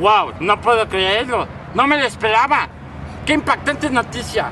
¡Wow! No puedo creerlo. No me lo esperaba. ¡Qué impactante noticia!